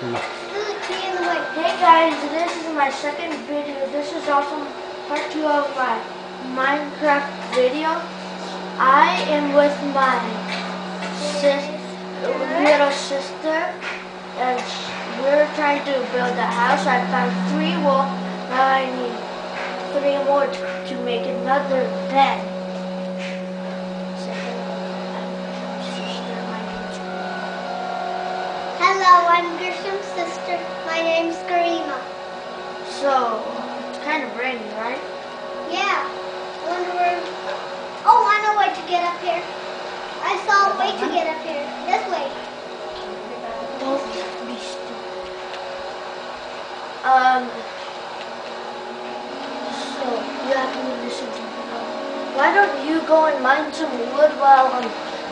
Hey guys, this is my second video. This is also part two of my Minecraft video. I am with my sis little sister and we're trying to build a house. I found three wool. Now I need three more to make another bed. I'm Grisham's sister. My name's Garima. So, it's kind of rainy, right? Yeah. Wonder where. Oh, I know way to get up here. I saw a way to get up here. This way. Don't be stupid. Um, so, you have to listen to me. Why don't you go and mine some wood while I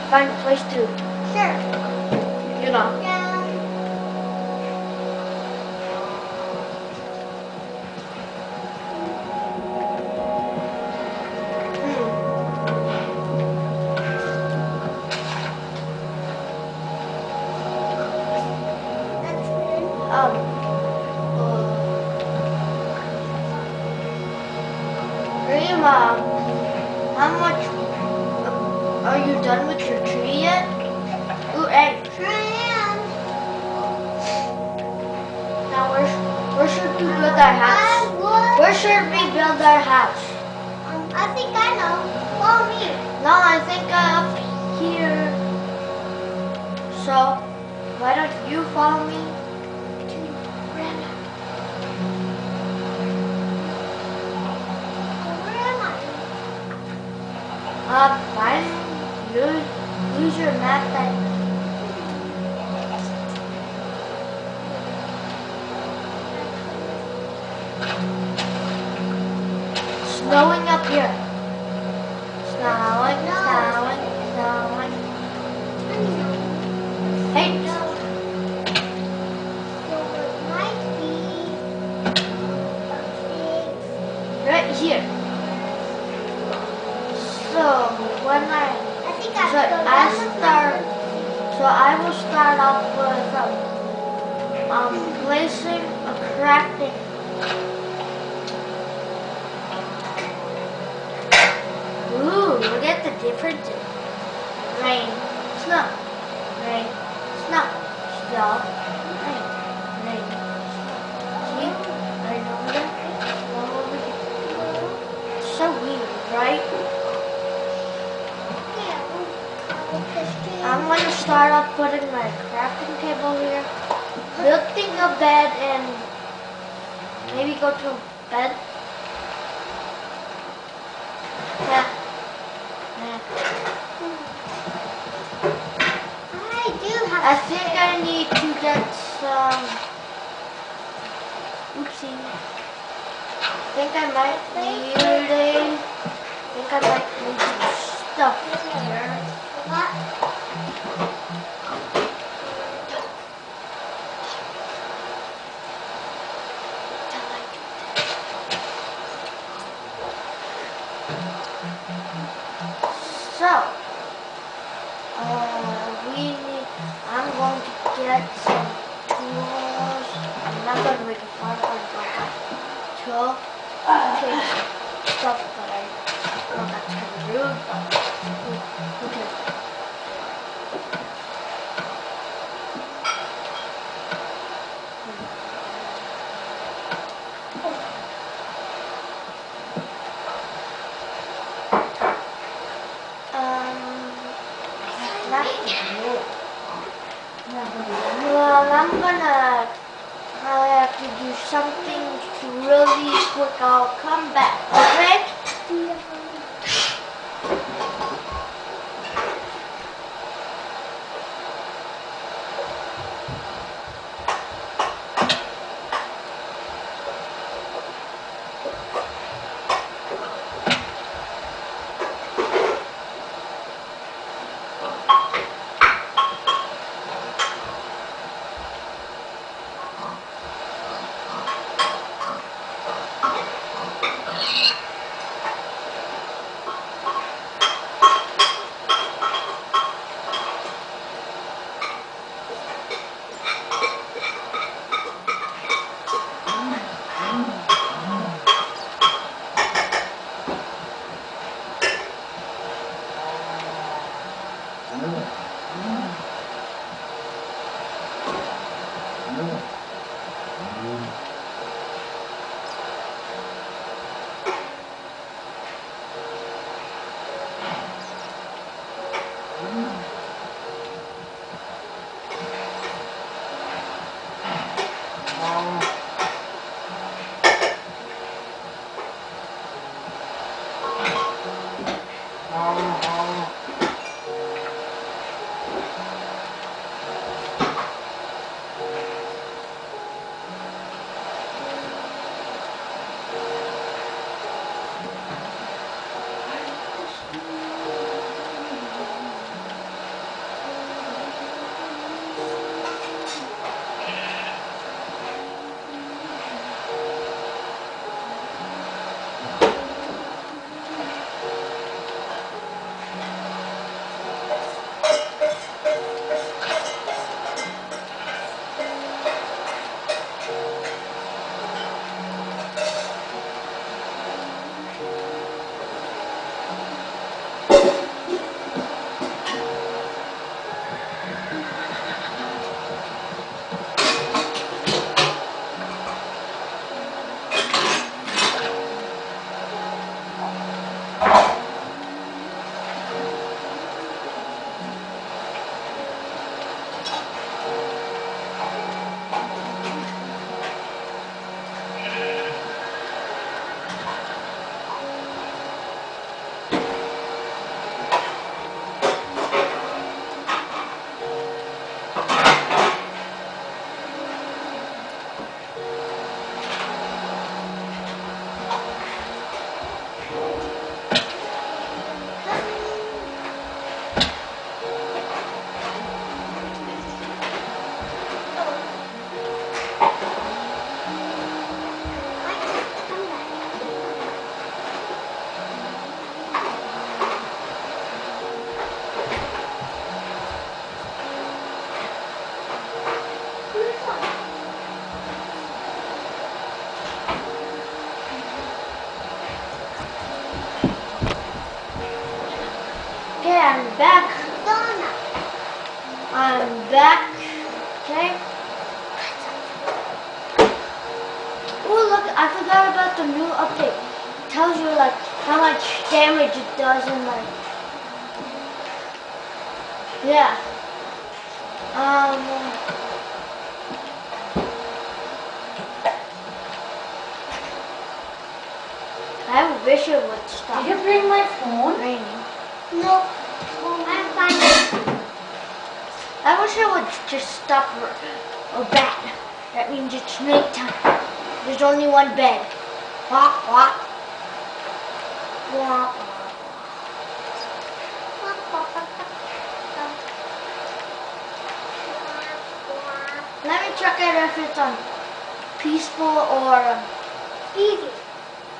find a place to, Sure. you know. Yeah. Rima, how much, uh, are you done with your tree yet? Ooh, hey, Sure I am. now where, where should we build our house? Where should we build our house? Um, I think I know. Follow me. No, I think uh, up here. So, why don't you follow me? Where am I? Uh, find, use, use your map that Snowing up here. Snowing, snowing, snowing. I know. Hey, No. So it might be a big. right here. So when I I think I So I start- so I will start off with um, um placing a crafting. Ooh, look at the differences. Rain, snow, rain, snow, snow, rain, rain, snow. See? Rain over there, snow over here. So weird, right? Yeah, we'll call this tree. I'm gonna start off putting my crafting table here, building a bed, and maybe go to bed. Yeah. Yeah. I do have I think. I need to get some. Oopsie. I think I might need a. Think I might need some stuff here. So, Okay, I'm back. I'm back. Okay. Oh look, I forgot about the new update. It tells you like how much damage it does and like yeah. Um I wish it would stop Did you bring my phone? raining. No. I'm fine. I wish it would just stop r- a bat. That means it's nighttime. There's only one bed. Walk, walk. Walk, walk. Let me check it if it's on peaceful or um, Easy.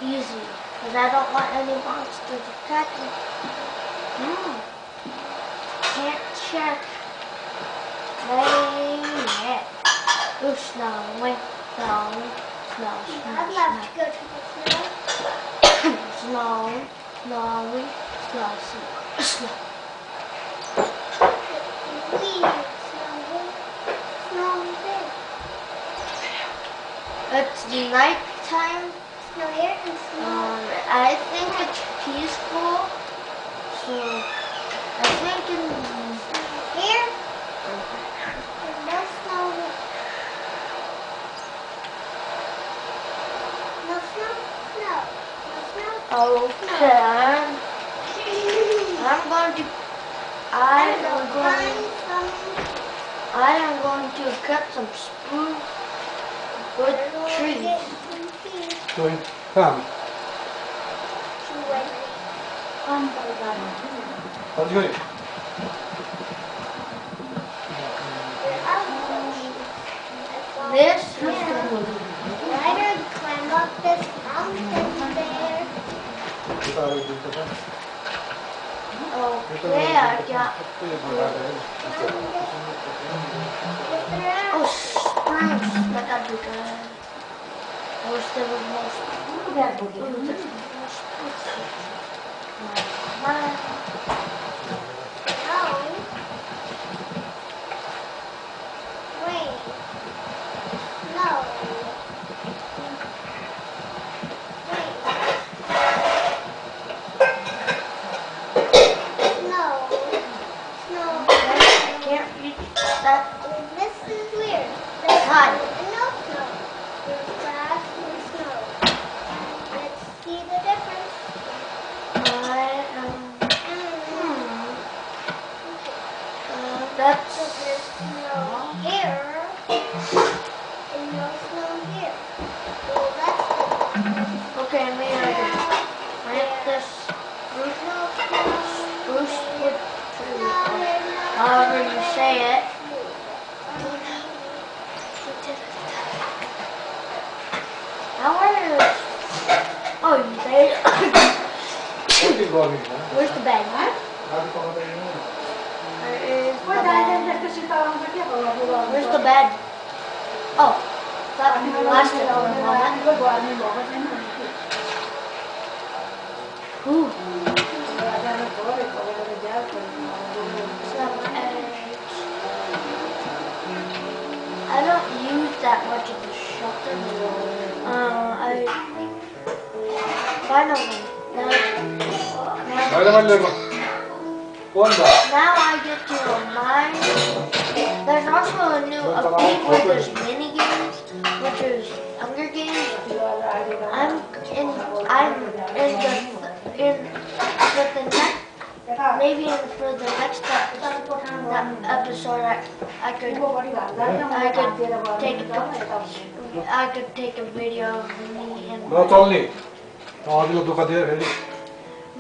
easy. Because I don't want any monsters attacking. Hmm. Can't check. Wait. Ooh, snowing, snowing, snow, I'd snow, love to go to the snow. snow, snow, snow, snow. Snow. Snow. It's nighttime. Snow here and snow. Um, I think it's peaceful. So, I think in Here. There's no snow. No snow. No snow. Okay. I'm going to. I gonna going. I am going to cut some spruce wood trees. Get some trees Doing, come, to wait. vad gör du? This Ryder climb up this mountain there. Du tar det lite sen. okay, I got oh spruce. Oh, that got big. I wish there was more spruce. That and forget about it. Where's the bed? Oh, that a moment. Ooh. I don't use that much of the shelter. Uh, I finally now, now I get to mine. There's also a new update where there's mini games, which is Hunger Games. I'm in. I'm in the in for the next. Maybe for the next episode, I, I could I could take a I could take a video of me and. Not only, No, I'll do it.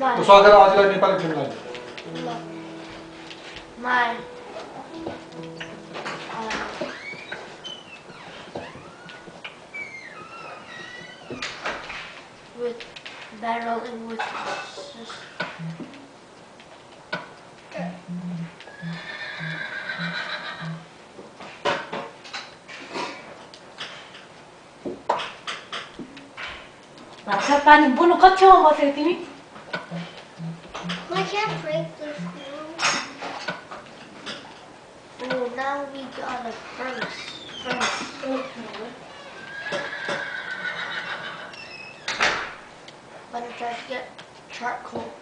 my त्यो सकेर अजिलाई Nepali film लाग्यो look, my uh, with battling with sis- भाषा पानी बुनु कक्षामा बसेको तिमी I can't break this. Oh, now we got a furnace. Furnace. Let me try to get charcoal.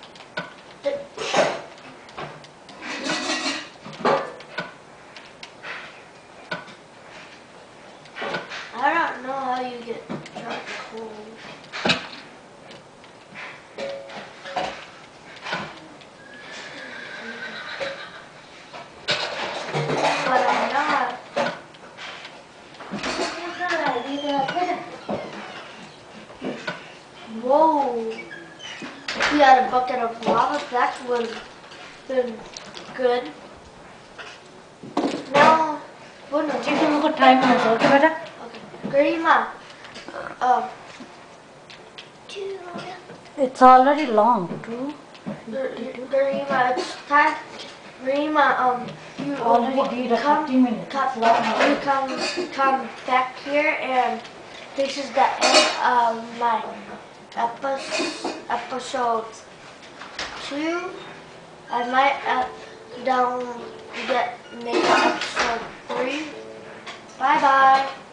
of lava. That was good. Now, bueno, give him a good time on this, okay, beta? Okay. Grandma, uh, it's already long, too. Grandma, it's time. Grandma, um, you already did come, 50 minutes. Come, long. you come, come back here, and this is the end of my episode two. I might uh, down get make episode three. Bye bye.